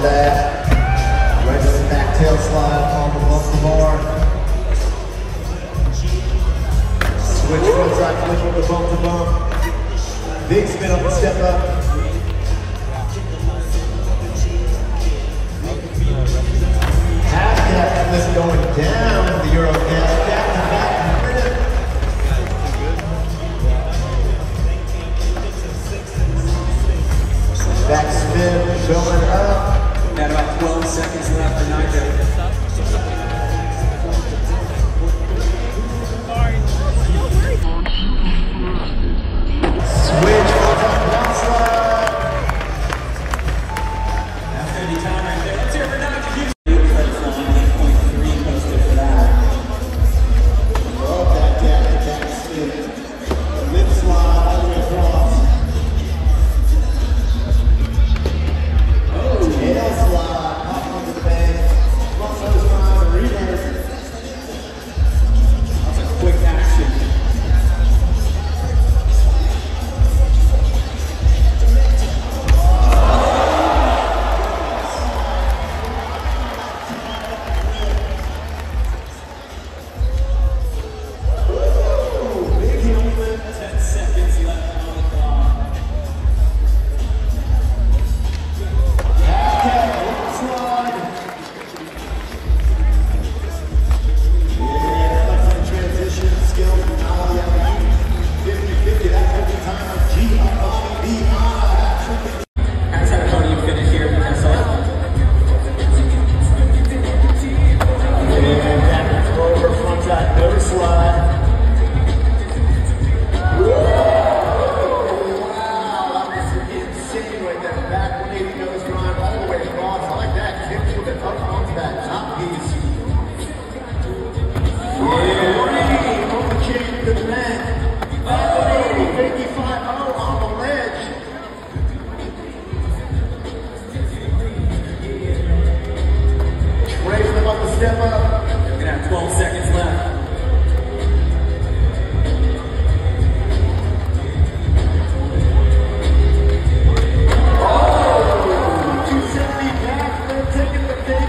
on that. Regular back tail slide on the muscle bar. Switch front side flip over the to bump. Big spin up and step up. Half gap flip going down.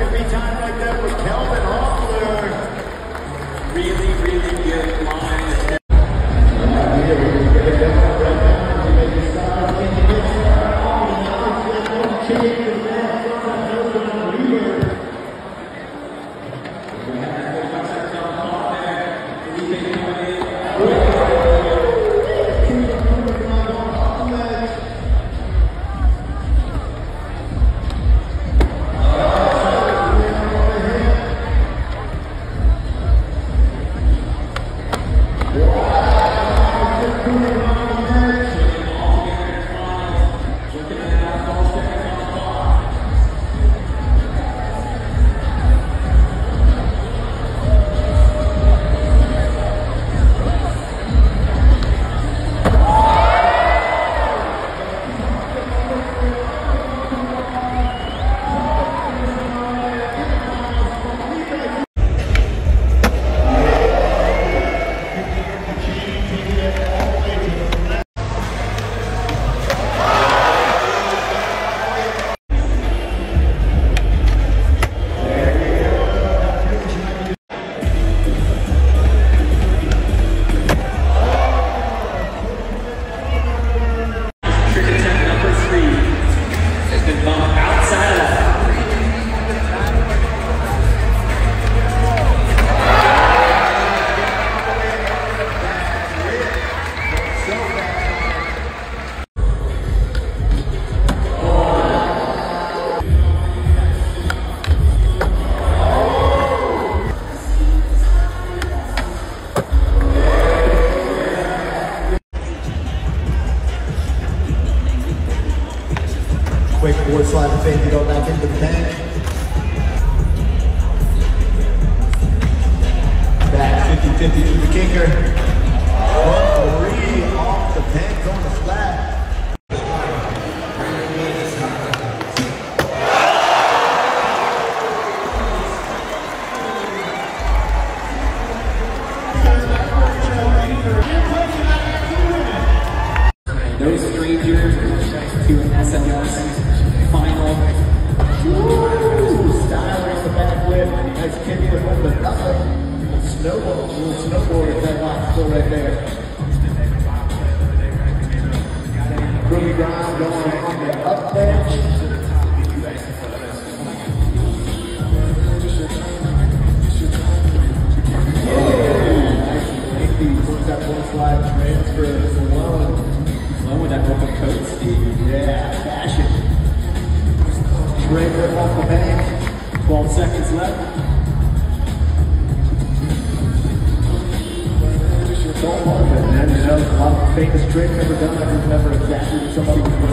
that be time right there for Kelvin Hoefler. really, really good line. Trick Quick board slide of faith, Go back into the bank. Back 50-50 to the kicker. Oh, has taken it over to nothing. And you snowboard if that line's still right there. Groovy ground going on the up there. Thank you.